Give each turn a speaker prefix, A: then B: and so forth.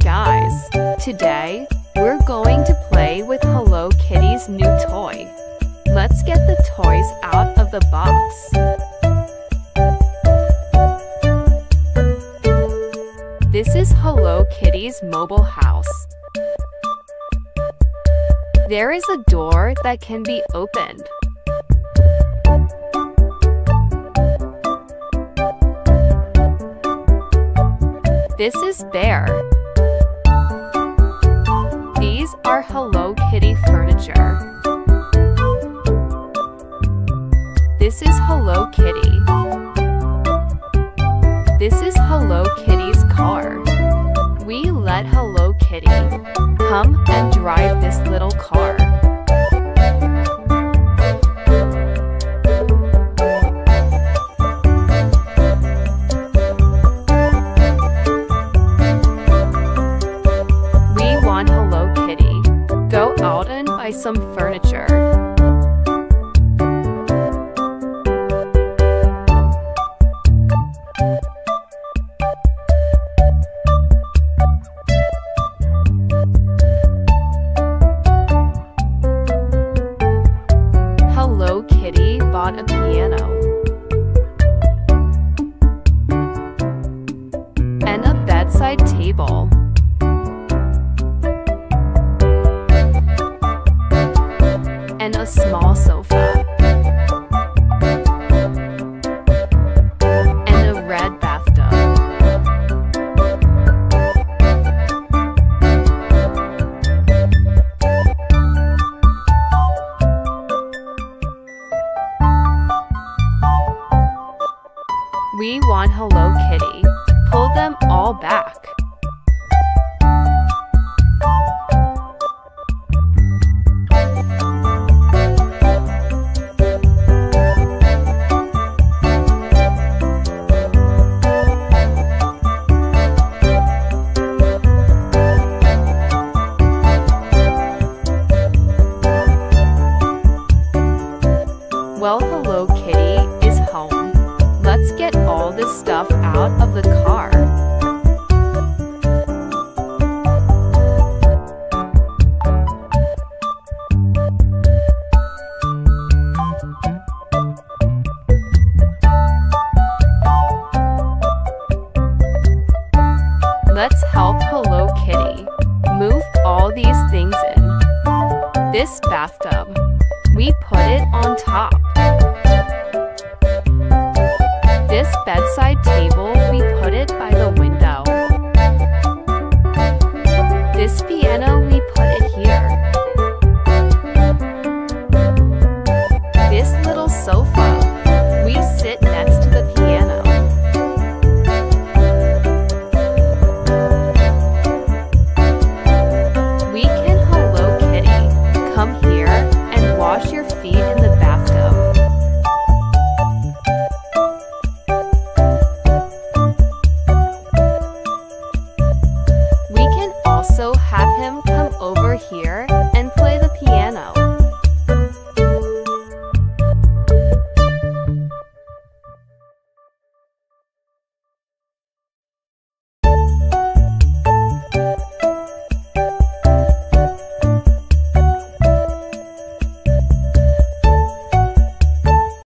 A: guys! Today, we're going to play with Hello Kitty's new toy. Let's get the toys out of the box. This is Hello Kitty's mobile house. There is a door that can be opened. This is Bear. Hello Kitty furniture. This is Hello Kitty. Some furniture. Hello Kitty bought a piano. And a bedside table. And a small sofa. And a red. We want Hello Kitty. Pull them all back. All this stuff out of the car. Let's help Hello Kitty move all these things in. This bathtub, we put it bedside table,